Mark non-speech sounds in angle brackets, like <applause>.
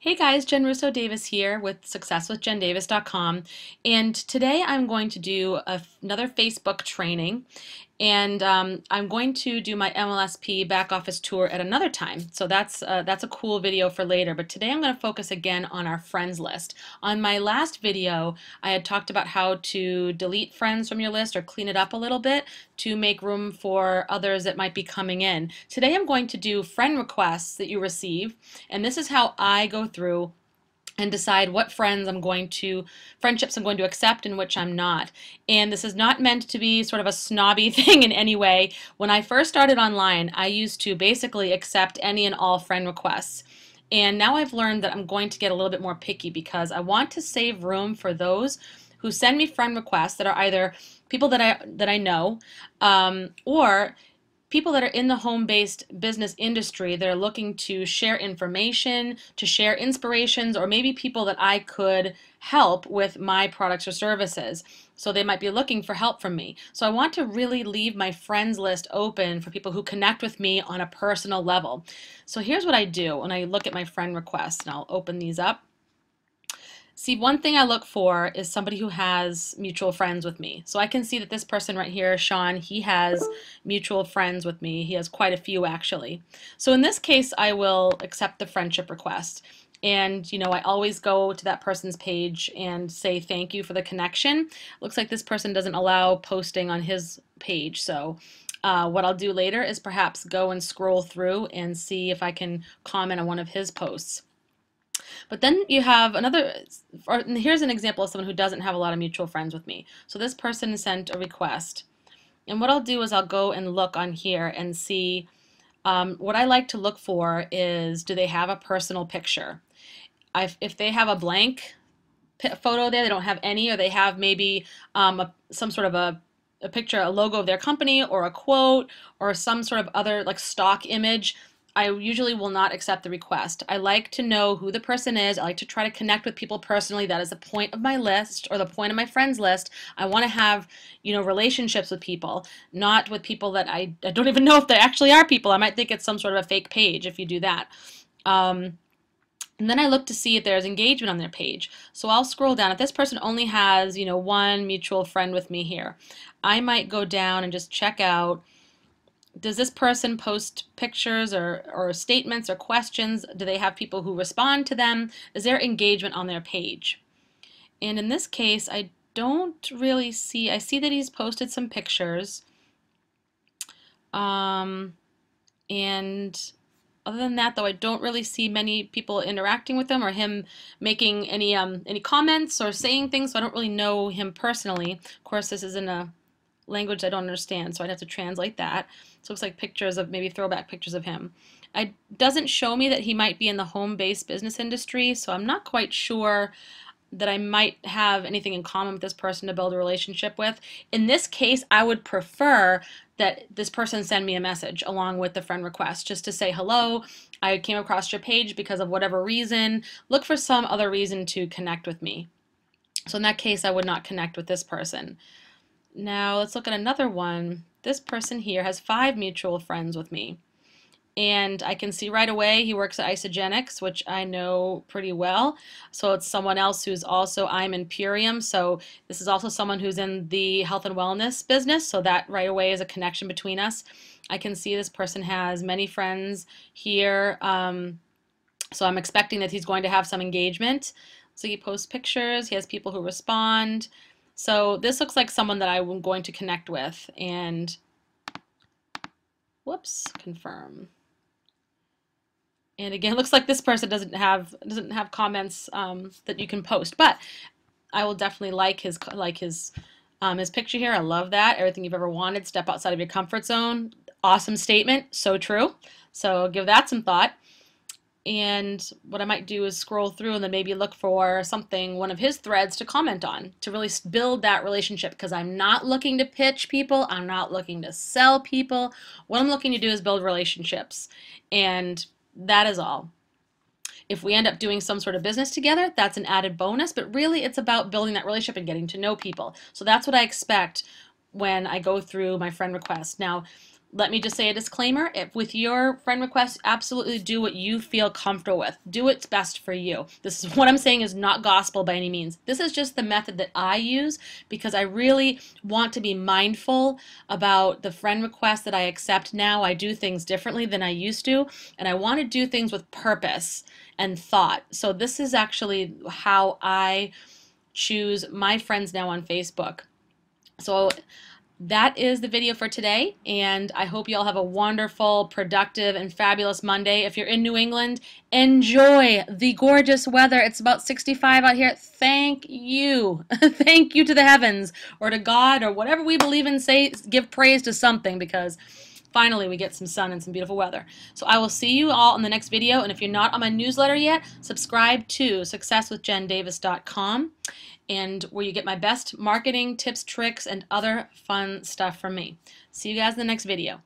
Hey guys, Jen Russo Davis here with successwithjendavis.com and today I'm going to do a, another Facebook training and um, I'm going to do my MLSP back office tour at another time. So that's uh, that's a cool video for later. But today I'm going to focus again on our friends list. On my last video, I had talked about how to delete friends from your list or clean it up a little bit to make room for others that might be coming in. Today I'm going to do friend requests that you receive, and this is how I go through and decide what friends I'm going to, friendships I'm going to accept and which I'm not. And this is not meant to be sort of a snobby <laughs> thing in any way. When I first started online, I used to basically accept any and all friend requests. And now I've learned that I'm going to get a little bit more picky because I want to save room for those who send me friend requests that are either people that I that I know um, or people that are in the home-based business industry that are looking to share information, to share inspirations, or maybe people that I could help with my products or services. So they might be looking for help from me. So I want to really leave my friends list open for people who connect with me on a personal level. So here's what I do when I look at my friend requests, and I'll open these up. See, one thing I look for is somebody who has mutual friends with me. So I can see that this person right here, Sean, he has mutual friends with me. He has quite a few actually. So in this case, I will accept the friendship request. And, you know, I always go to that person's page and say thank you for the connection. Looks like this person doesn't allow posting on his page. So uh, what I'll do later is perhaps go and scroll through and see if I can comment on one of his posts. But then you have another, here's an example of someone who doesn't have a lot of mutual friends with me. So this person sent a request. And what I'll do is I'll go and look on here and see, um, what I like to look for is do they have a personal picture? I've, if they have a blank photo there, they don't have any, or they have maybe um, a, some sort of a a picture, a logo of their company or a quote or some sort of other like stock image, I usually will not accept the request. I like to know who the person is. I like to try to connect with people personally. That is the point of my list or the point of my friends list. I want to have, you know, relationships with people, not with people that I, I don't <laughs> even know if they actually are people. I might think it's some sort of a fake page if you do that. Um, and then I look to see if there's engagement on their page. So I'll scroll down. If this person only has, you know, one mutual friend with me here, I might go down and just check out does this person post pictures or, or statements or questions? Do they have people who respond to them? Is there engagement on their page? And in this case, I don't really see, I see that he's posted some pictures. Um, and other than that, though, I don't really see many people interacting with him or him making any um, any comments or saying things. So I don't really know him personally. Of course, this is in a language I don't understand, so I'd have to translate that. So it looks like pictures of maybe throwback pictures of him. It doesn't show me that he might be in the home-based business industry, so I'm not quite sure that I might have anything in common with this person to build a relationship with. In this case, I would prefer that this person send me a message along with the friend request just to say hello. I came across your page because of whatever reason. Look for some other reason to connect with me. So in that case, I would not connect with this person. Now let's look at another one. This person here has five mutual friends with me. And I can see right away he works at Isagenix, which I know pretty well. So it's someone else who's also, I'm in Purium. So this is also someone who's in the health and wellness business. So that right away is a connection between us. I can see this person has many friends here. Um, so I'm expecting that he's going to have some engagement. So he posts pictures, he has people who respond. So this looks like someone that I'm going to connect with and whoops, confirm. And again, <laughs> looks like this person doesn't have doesn't have comments um, that you can post, but I will definitely like his like his um, his picture here. I love that. Everything you've ever wanted. Step outside of your comfort zone. Awesome statement. So true. So give that some thought. And what I might do is scroll through and then maybe look for something, one of his threads to comment on to really build that relationship because I'm not looking to pitch people. I'm not looking to sell people. What I'm looking to do is build relationships. And that is all. If we end up doing some sort of business together, that's an added bonus, but really it's about building that relationship and getting to know people. So that's what I expect when I go through my friend request. Now, let me just say a disclaimer. If with your friend request, absolutely do what you feel comfortable with. Do what's best for you. This is <laughs> what I'm saying is not gospel by any means. This is just the method that I use because I really want to be mindful about the friend requests that I accept now. I do things differently than I used to, and I want to do things with purpose and thought. So this is actually how I choose my friends now on Facebook. So that is the video for today, and I hope you all have a wonderful, productive, and fabulous Monday. If you're in New England, enjoy the gorgeous weather. It's about 65 out here. Thank you. <laughs> Thank you to the heavens, or to God, or whatever we believe in. Say, give praise to something, because finally we get some sun and some beautiful weather. So I will see you all in the next video, and if you're not on my newsletter yet, subscribe to successwithjendavis.com and where you get my best marketing tips, tricks, and other fun stuff from me. See you guys in the next video.